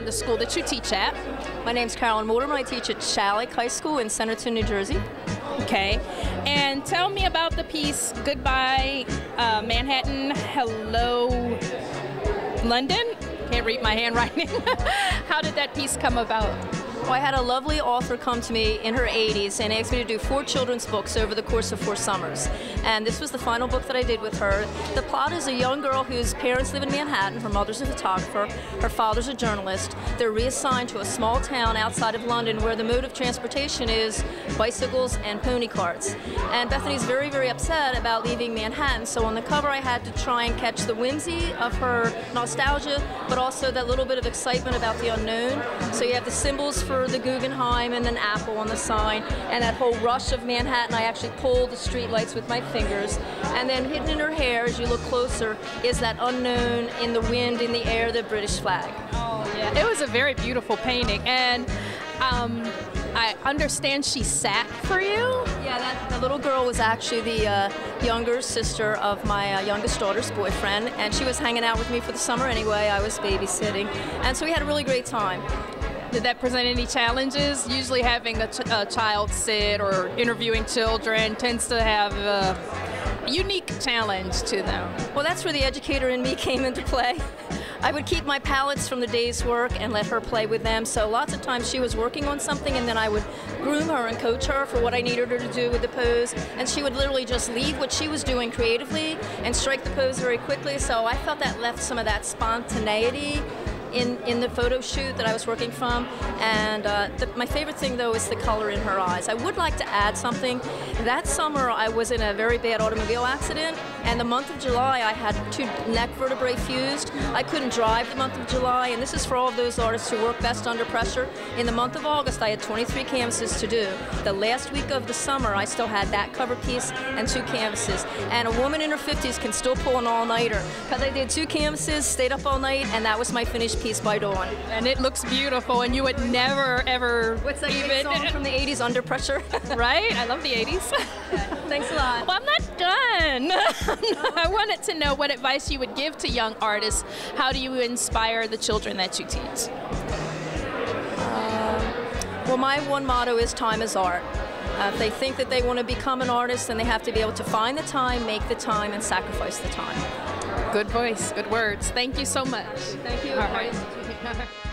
and the school that you teach at. My name's Caroline Mortimer. I teach at Schalick High School in Centerton, New Jersey. Okay. And tell me about the piece Goodbye uh, Manhattan, Hello London. Can't read my handwriting. How did that piece come about? I had a lovely author come to me in her 80s and asked me to do four children's books over the course of four summers. And this was the final book that I did with her. The plot is a young girl whose parents live in Manhattan. Her mother's a photographer, her father's a journalist. They're reassigned to a small town outside of London where the mode of transportation is bicycles and pony carts. And Bethany's very, very upset about leaving Manhattan. So on the cover, I had to try and catch the whimsy of her nostalgia, but also that little bit of excitement about the unknown. So you have the symbols for the Guggenheim and then Apple on the sign, and that whole rush of Manhattan. I actually pulled the streetlights with my fingers. And then hidden in her hair, as you look closer, is that unknown in the wind, in the air, the British flag. Oh, yeah. It was a very beautiful painting. And um, I understand she sat for you? Yeah, that, the little girl was actually the uh, younger sister of my uh, youngest daughter's boyfriend, and she was hanging out with me for the summer anyway. I was babysitting, and so we had a really great time. Did that present any challenges? Usually, having a, ch a child sit or interviewing children tends to have a unique challenge to them. Well, that's where the educator in me came into play. I would keep my palettes from the day's work and let her play with them. So lots of times she was working on something and then I would groom her and coach her for what I needed her to do with the pose. And she would literally just leave what she was doing creatively and strike the pose very quickly. So I felt that left some of that spontaneity in, in the photo shoot that I was working from. And uh, the, my favorite thing, though, is the color in her eyes. I would like to add something. That summer, I was in a very bad automobile accident, and the month of July, I had two neck vertebrae fused. I couldn't drive the month of July, and this is for all of those artists who work best under pressure. In the month of August, I had 23 canvases to do. The last week of the summer, I still had that cover piece and two canvases. And a woman in her 50s can still pull an all-nighter, because I did two canvases, stayed up all night, and that was my finished piece by dawn. And it looks beautiful, and you would never ever. What's that even song from the '80s? Under pressure. right? I love the '80s. Thanks a lot. Well, I'm not done. I wanted to know what advice you would give to young artists. How do you inspire the children that you teach? Um, well, my one motto is time is art. Uh, if they think that they want to become an artist, then they have to be able to find the time, make the time, and sacrifice the time. Good voice, good words. Thank you so much. Thank you.